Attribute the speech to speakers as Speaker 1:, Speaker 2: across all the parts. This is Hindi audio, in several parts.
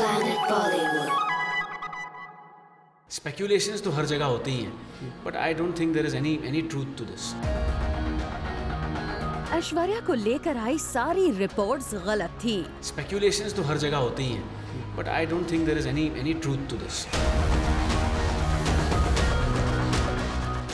Speaker 1: Planet Bollywood.
Speaker 2: स्पेक्यूलेशंस तो हर जगह होती ही हैं but I don't think there is any any truth to this
Speaker 3: Aishwarya को लेकर आई सारी रिपोर्ट्स गलत थी।
Speaker 2: स्पेक्यूलेशंस तो हर जगह होती ही हैं but I don't think there is any any truth to this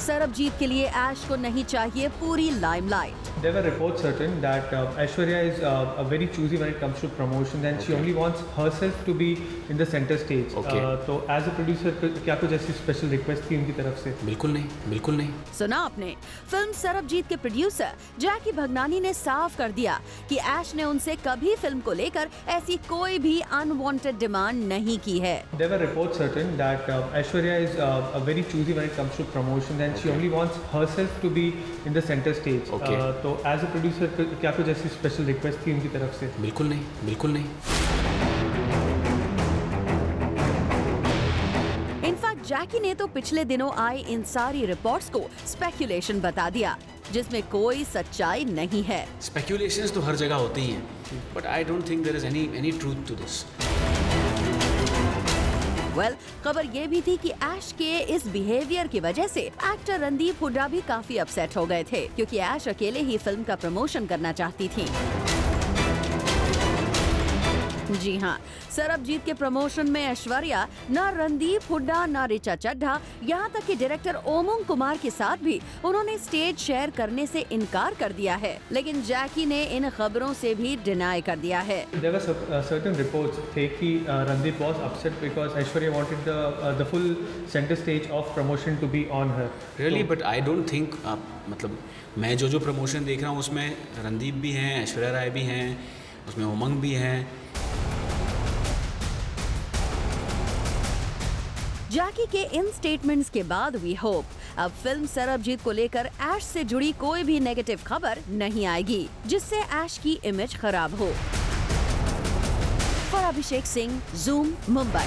Speaker 3: Sarabjit के लिए ऐश को नहीं चाहिए पूरी limelight
Speaker 4: There were reports certain that uh, Aishwarya is uh, a very choosy when it comes to promotion and
Speaker 2: okay.
Speaker 4: she only wants herself to be in the center stage.
Speaker 2: Okay.
Speaker 4: Uh, तो as a producer क्या कुछ ऐसी स्पेशल रिक्वेस्ट थी उनकी तरफ़ से
Speaker 2: बिल्कुल नहीं बिल्कुल नहीं
Speaker 3: सुना आपने फ़िल्म सरबजीत के प्रोड्यूसर जैकी भगनानी ने साफ़ कर दिया कि ऐश ने उनसे कभी फ़िल्म को लेकर ऐसी कोई भी अनवांटेड डिमांड नहीं की है
Speaker 4: There were reports certain that uh, Aishwarya is uh, a very choosy when it comes to promotion and
Speaker 2: okay.
Speaker 4: she only wants herself to be in the center stage.
Speaker 2: Okay.
Speaker 4: Uh, तो as a producer क्या कुछ ऐसी स्पेशल रिक्वेस्ट थी उनकी तरफ़ से?
Speaker 2: बिल्कुल नहीं बिल्कुल नहीं।
Speaker 3: इनफैक्ट जैकी ने तो पिछले दिनों आई इन सारी रिपोर्ट्स को स्पेकुलेशन बता दिया जिसमें कोई सच्चाई नहीं है।
Speaker 2: स्पेक्यूलेशंस तो हर जगह होती ही हैं but I don't think there is any any truth to this
Speaker 3: well खबर ये भी थी कि ऐश के इस बिहेवियर की वजह से एक्टर रणदीप हुड्डा भी काफ़ी अपसेट हो गए थे, क्योंकि ऐश अकेले ही फ़िल्म का प्रमोशन करना चाहती थी। जी हाँ। सरबजीत के प्रमोशन में ऐश्वर्या न रणदीप हुड्डा न रिचा चड्ढा। यहाँ तक कि डायरेक्टर ओमंग कुमार के साथ भी उन्होंने स्टेज शेयर करने से इनकार कर दिया है। लेकिन जैकी ने इन खबरों से भी डिनाई कर दिया है।
Speaker 4: There were cer- certain reports थे कि Randeep was upset because Aishwarya wanted the uh, the full center stage of promotion to be on her.
Speaker 2: Really but I don't think मतलब मैं जो जो प्रमोशन देख रहा हूँ उसमें रणदीप भी हैं ऐश्वर्या राय भी हैं उसमें उमंग भी हैं।
Speaker 3: जैकी के इन स्टेटमेंट्स के बाद वी होप अब फ़िल्म सरबजीत को लेकर ऐश से जुड़ी कोई भी नेगेटिव खबर नहीं आएगी, जिससे ऐश की इमेज खराब हो। For Abhishek Singh Zoom Mumbai